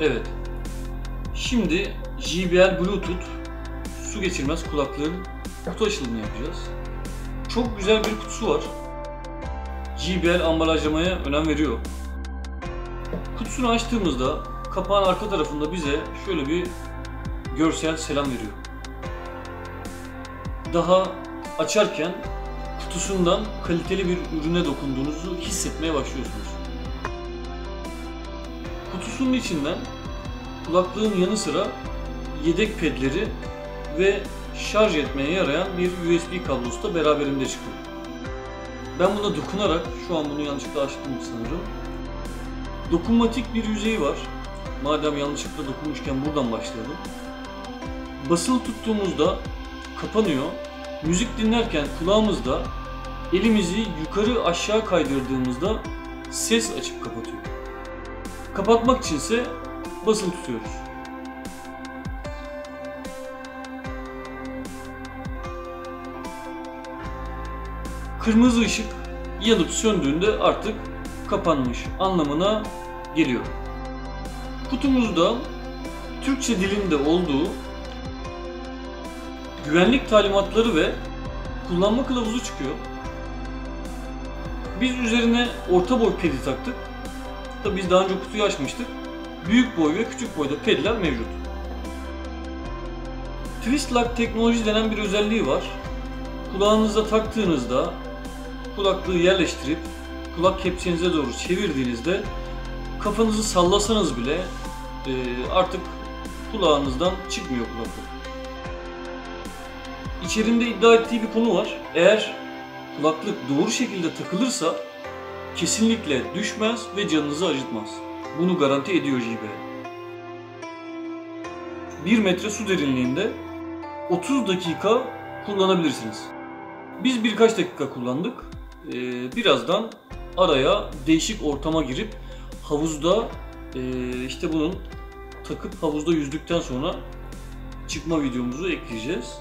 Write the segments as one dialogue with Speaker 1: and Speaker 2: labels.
Speaker 1: Evet. Şimdi JBL Bluetooth su geçirmez kulaklığın kutu açılımını yapacağız. Çok güzel bir kutusu var. JBL ambalajlamaya önem veriyor. Kutusunu açtığımızda kapağın arka tarafında bize şöyle bir görsel selam veriyor. Daha açarken kutusundan kaliteli bir ürüne dokunduğunuzu hissetmeye başlıyorsunuz. Kutusunun içinden kulaklığın yanı sıra yedek pedleri ve şarj etmeye yarayan bir USB kablosu da beraberinde çıkıyor. Ben buna dokunarak, şu an bunu yanlışlıkla açtım sanırım. Dokunmatik bir yüzeyi var. Madem yanlışlıkla dokunmuşken buradan başlayalım. Basılı tuttuğumuzda kapanıyor. Müzik dinlerken kulağımızda elimizi yukarı aşağı kaydırdığımızda ses açıp kapatıyor. Kapatmak içinse basılı tutuyoruz. Kırmızı ışık yanıp söndüğünde artık kapanmış anlamına geliyor. Kutumuzda Türkçe dilinde olduğu güvenlik talimatları ve kullanma kılavuzu çıkıyor. Biz üzerine orta boy pedi taktık. Tabi biz daha önce kutuyu açmıştık. Büyük boy ve küçük boyda pedler mevcut. Twist Lock teknoloji denen bir özelliği var. Kulağınıza taktığınızda kulaklığı yerleştirip kulak kepçenize doğru çevirdiğinizde kafanızı sallasanız bile e, artık kulağınızdan çıkmıyor kulaklık. İçerinde iddia ettiği bir konu var. Eğer kulaklık doğru şekilde takılırsa kesinlikle düşmez ve canınızı acıtmaz. Bunu garanti ediyor JBL. 1 metre su derinliğinde 30 dakika kullanabilirsiniz. Biz birkaç dakika kullandık. Ee, birazdan araya değişik ortama girip havuzda e, işte bunun takıp havuzda yüzdükten sonra çıkma videomuzu ekleyeceğiz.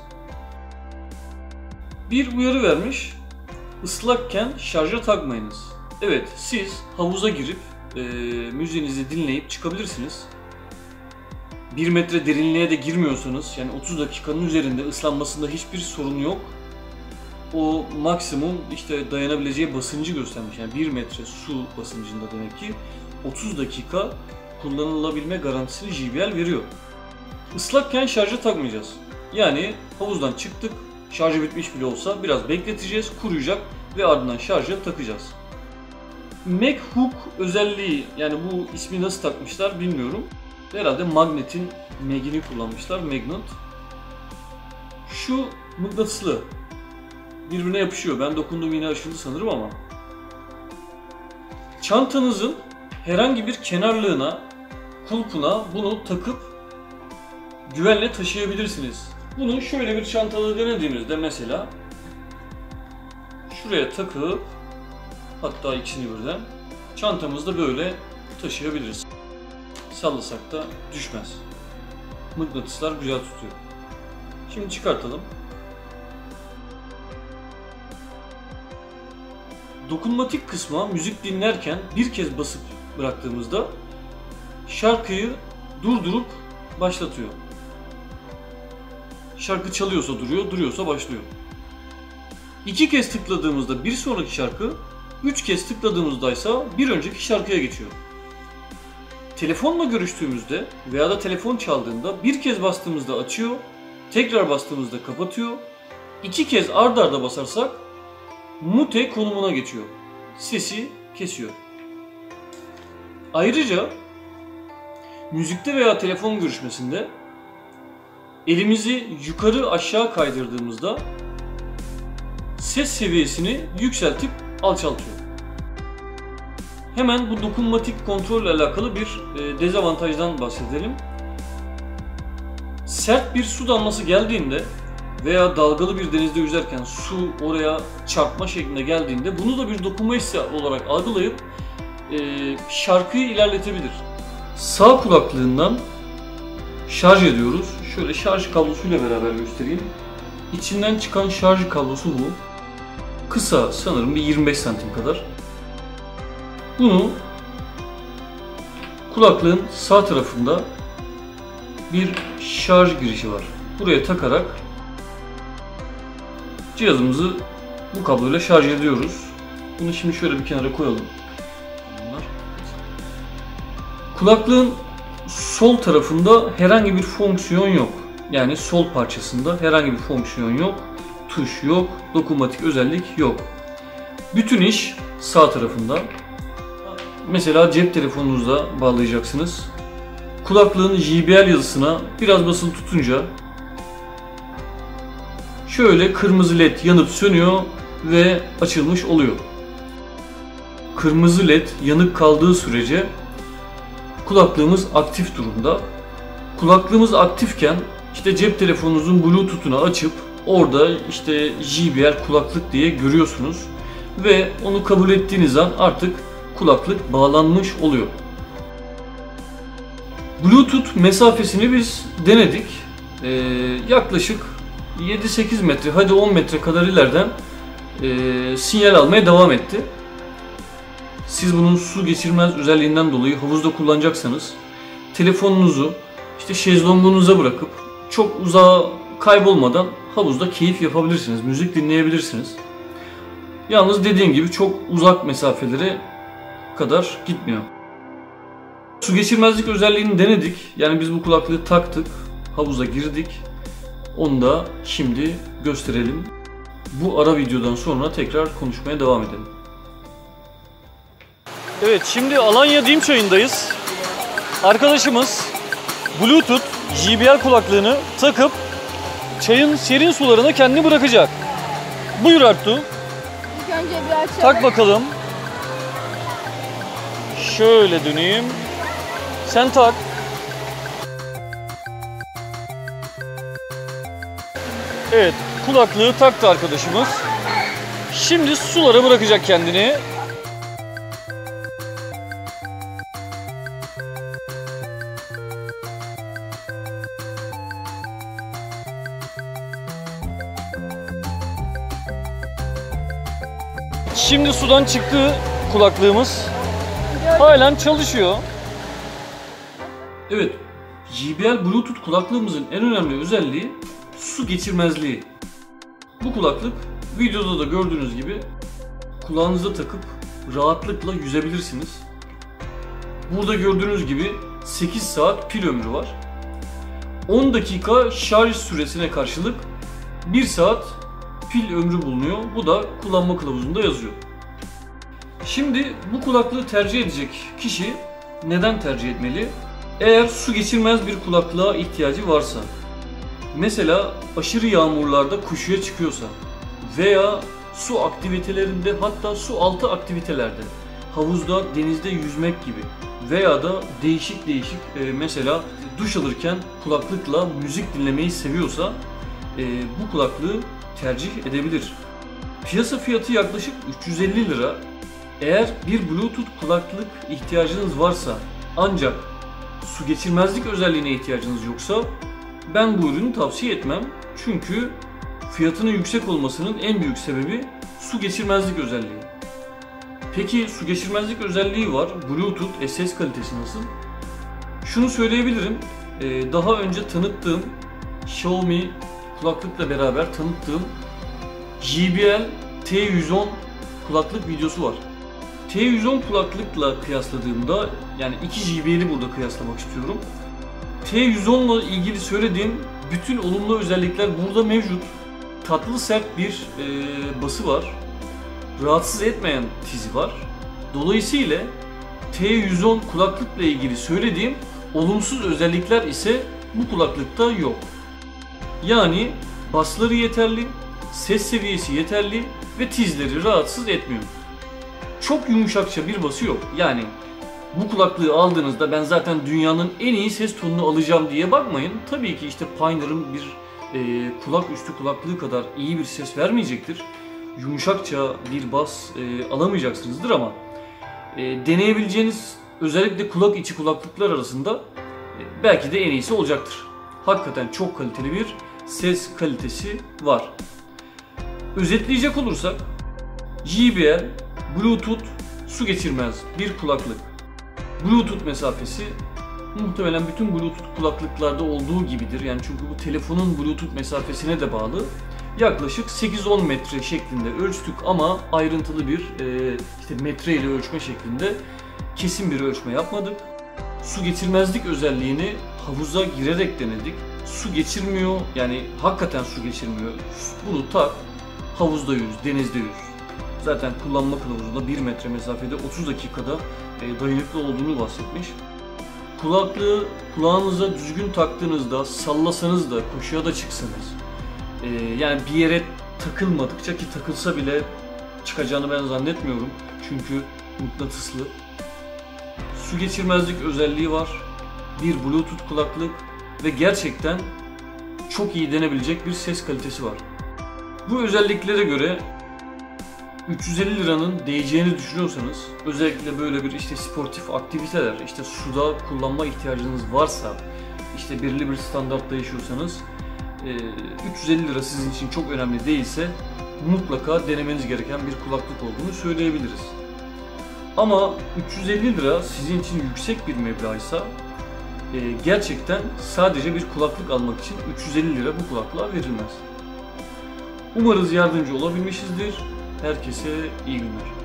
Speaker 1: Bir uyarı vermiş. Islakken şarja takmayınız. Evet, siz havuza girip e, müziğinizi dinleyip çıkabilirsiniz. 1 metre derinliğe de girmiyorsanız yani 30 dakikanın üzerinde ıslanmasında hiçbir sorun yok. O maksimum işte dayanabileceği basıncı göstermiş. Yani 1 metre su basıncında demek ki 30 dakika kullanılabilme garantisini JBL veriyor. Islakken şarja takmayacağız. Yani havuzdan çıktık, şarjı bitmiş bile olsa biraz bekleteceğiz, kuruyacak ve ardından şarja takacağız. Mac Hook özelliği yani bu ismi nasıl takmışlar bilmiyorum. Herhalde magnetin Mag'ini kullanmışlar. Magnet. Şu mıknatıslı. Birbirine yapışıyor. Ben dokunduğum yine aşıldı sanırım ama. Çantanızın herhangi bir kenarlığına, kulpuna bunu takıp güvenle taşıyabilirsiniz. Bunu şöyle bir çantada denediğimizde mesela şuraya takıp hatta ikisini birden çantamızda böyle taşıyabiliriz. Sallasak da düşmez. Mıknatıslar güzel tutuyor. Şimdi çıkartalım. Dokunmatik kısma müzik dinlerken bir kez basıp bıraktığımızda şarkıyı durdurup başlatıyor. Şarkı çalıyorsa duruyor, duruyorsa başlıyor. İki kez tıkladığımızda bir sonraki şarkı, üç kez tıkladığımızda ise bir önceki şarkıya geçiyor. Telefonla görüştüğümüzde veya da telefon çaldığında bir kez bastığımızda açıyor, tekrar bastığımızda kapatıyor. İki kez ard arda basarsak mute konumuna geçiyor. Sesi kesiyor. Ayrıca müzikte veya telefon görüşmesinde elimizi yukarı aşağı kaydırdığımızda ses seviyesini yükseltip alçaltıyor. Hemen bu dokunmatik kontrolle alakalı bir e, dezavantajdan bahsedelim. Sert bir su damlası geldiğinde veya dalgalı bir denizde yüzerken su oraya çarpma şeklinde geldiğinde bunu da bir dokunma hissi olarak algılayıp e, şarkıyı ilerletebilir. Sağ kulaklığından şarj ediyoruz. Şöyle şarj kablosuyla beraber göstereyim. İçinden çıkan şarj kablosu bu. Kısa sanırım bir 25 santim kadar. Bunu kulaklığın sağ tarafında bir şarj girişi var. Buraya takarak cihazımızı bu kabloyla şarj ediyoruz. Bunu şimdi şöyle bir kenara koyalım. Kulaklığın sol tarafında herhangi bir fonksiyon yok. Yani sol parçasında herhangi bir fonksiyon yok. Tuş yok, dokunmatik özellik yok. Bütün iş sağ tarafında. Mesela cep telefonunuzda bağlayacaksınız. Kulaklığın JBL yazısına biraz basılı tutunca şöyle kırmızı led yanıp sönüyor ve açılmış oluyor. Kırmızı led yanık kaldığı sürece kulaklığımız aktif durumda. Kulaklığımız aktifken işte cep telefonunuzun bluetooth'unu açıp orada işte JBL kulaklık diye görüyorsunuz ve onu kabul ettiğiniz an artık kulaklık bağlanmış oluyor. Bluetooth mesafesini biz denedik. Ee, yaklaşık 7-8 metre hadi 10 metre kadar ileriden e, sinyal almaya devam etti. Siz bunun su geçirmez özelliğinden dolayı havuzda kullanacaksanız telefonunuzu işte şezlongunuza bırakıp çok uzağa kaybolmadan havuzda keyif yapabilirsiniz. Müzik dinleyebilirsiniz. Yalnız dediğim gibi çok uzak mesafelere kadar gitmiyor. Su geçirmezlik özelliğini denedik. Yani biz bu kulaklığı taktık, havuza girdik. Onu da şimdi gösterelim. Bu ara videodan sonra tekrar konuşmaya devam edelim. Evet şimdi Alanya Dim çayındayız. Arkadaşımız Bluetooth JBL kulaklığını takıp çayın serin sularına kendini bırakacak. Buyur Artu.
Speaker 2: İlk önce bir açalım.
Speaker 1: Tak bakalım. Şöyle döneyim. Sen tak. Evet, kulaklığı taktı arkadaşımız. Şimdi sulara bırakacak kendini. Şimdi sudan çıktı kulaklığımız. Halen çalışıyor. Evet, JBL Bluetooth kulaklığımızın en önemli özelliği su geçirmezliği. Bu kulaklık videoda da gördüğünüz gibi kulağınıza takıp rahatlıkla yüzebilirsiniz. Burada gördüğünüz gibi 8 saat pil ömrü var. 10 dakika şarj süresine karşılık 1 saat pil ömrü bulunuyor. Bu da kullanma kılavuzunda yazıyor. Şimdi bu kulaklığı tercih edecek kişi neden tercih etmeli? Eğer su geçirmez bir kulaklığa ihtiyacı varsa, mesela aşırı yağmurlarda kuşuya çıkıyorsa veya su aktivitelerinde hatta su altı aktivitelerde havuzda, denizde yüzmek gibi veya da değişik değişik e, mesela duş alırken kulaklıkla müzik dinlemeyi seviyorsa e, bu kulaklığı tercih edebilir. Piyasa fiyatı yaklaşık 350 lira. Eğer bir Bluetooth kulaklık ihtiyacınız varsa ancak su geçirmezlik özelliğine ihtiyacınız yoksa ben bu ürünü tavsiye etmem. Çünkü fiyatının yüksek olmasının en büyük sebebi su geçirmezlik özelliği. Peki su geçirmezlik özelliği var. Bluetooth ses kalitesi nasıl? Şunu söyleyebilirim. Ee, daha önce tanıttığım Xiaomi kulaklıkla beraber tanıttığım JBL T110 kulaklık videosu var. T110 kulaklıkla kıyasladığımda yani 2 JBL'i burada kıyaslamak istiyorum. T110 ile ilgili söylediğim bütün olumlu özellikler burada mevcut. Tatlı sert bir e, bası var. Rahatsız etmeyen tizi var. Dolayısıyla T110 kulaklıkla ilgili söylediğim olumsuz özellikler ise bu kulaklıkta yok. Yani basları yeterli, ses seviyesi yeterli ve tizleri rahatsız etmiyor. Çok yumuşakça bir bası yok. Yani bu kulaklığı aldığınızda ben zaten dünyanın en iyi ses tonunu alacağım diye bakmayın. Tabii ki işte Pioneer'ın bir e, kulak üstü kulaklığı kadar iyi bir ses vermeyecektir. Yumuşakça bir bas e, alamayacaksınızdır ama e, deneyebileceğiniz özellikle kulak içi kulaklıklar arasında e, belki de en iyisi olacaktır. Hakikaten çok kaliteli bir ses kalitesi var. Özetleyecek olursak JBL Bluetooth su geçirmez bir kulaklık. Bluetooth mesafesi muhtemelen bütün Bluetooth kulaklıklarda olduğu gibidir. Yani çünkü bu telefonun Bluetooth mesafesine de bağlı. Yaklaşık 8-10 metre şeklinde ölçtük ama ayrıntılı bir e, işte metre ile ölçme şeklinde kesin bir ölçme yapmadık. Su geçirmezlik özelliğini havuza girerek denedik. Su geçirmiyor yani hakikaten su geçirmiyor. Bunu tak havuzda yüz, denizde yüz. Zaten kullanma kılavuzunda 1 metre mesafede 30 dakikada e, dayanıklı olduğunu bahsetmiş. Kulaklığı kulağınıza düzgün taktığınızda sallasanız da koşuya da çıksanız e, yani bir yere takılmadıkça ki takılsa bile çıkacağını ben zannetmiyorum. Çünkü mıknatıslı. Su geçirmezlik özelliği var. Bir bluetooth kulaklık ve gerçekten çok iyi denebilecek bir ses kalitesi var. Bu özelliklere göre 350 liranın değeceğini düşünüyorsanız özellikle böyle bir işte sportif aktiviteler, işte suda kullanma ihtiyacınız varsa, işte belirli bir standartta yaşıyorsanız e, 350 lira sizin için çok önemli değilse mutlaka denemeniz gereken bir kulaklık olduğunu söyleyebiliriz. Ama 350 lira sizin için yüksek bir meblağ e, gerçekten sadece bir kulaklık almak için 350 lira bu kulaklığa verilmez. Umarız yardımcı olabilmişizdir. Herkese iyi günler.